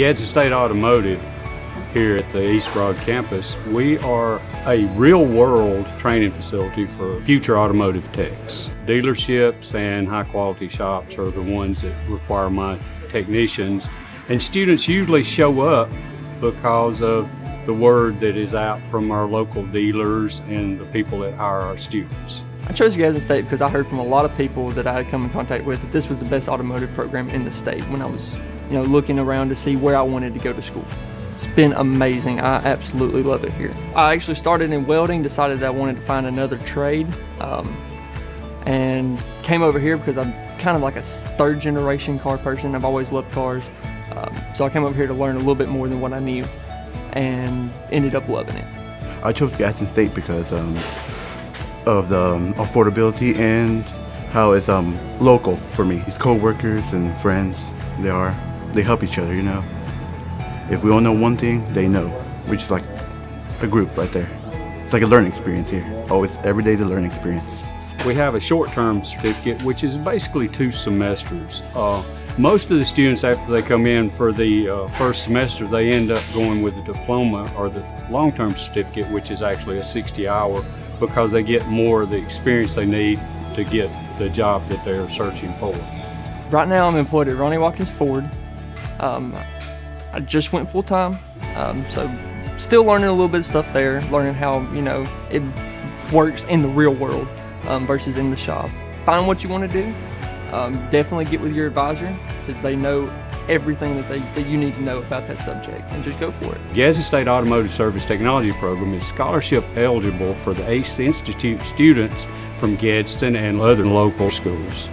Gadsden State Automotive here at the East Broad campus, we are a real world training facility for future automotive techs. Dealerships and high quality shops are the ones that require my technicians and students usually show up because of the word that is out from our local dealers and the people that hire our students. I chose Gadsden State because I heard from a lot of people that I had come in contact with that this was the best automotive program in the state when I was, you know, looking around to see where I wanted to go to school. It's been amazing. I absolutely love it here. I actually started in welding, decided I wanted to find another trade, um, and came over here because I'm kind of like a third generation car person. I've always loved cars. Um, so I came over here to learn a little bit more than what I knew and ended up loving it. I chose Gadsden State because um, of the um, affordability and how it's um, local for me. These co-workers and friends, they are, they help each other, you know. If we all know one thing, they know. We're just like a group right there. It's like a learning experience here. Always, every day the learning experience. We have a short-term certificate, which is basically two semesters. Uh, most of the students, after they come in for the uh, first semester, they end up going with the diploma or the long-term certificate, which is actually a 60-hour, because they get more of the experience they need to get the job that they're searching for. Right now, I'm employed at Ronnie Watkins Ford. Um, I just went full time, um, so still learning a little bit of stuff there, learning how you know it works in the real world um, versus in the shop. Find what you want to do. Um, definitely get with your advisor because they know everything that, they, that you need to know about that subject and just go for it. Gadsden State Automotive Service Technology Program is scholarship eligible for the ACE Institute students from Gadsden and other local schools.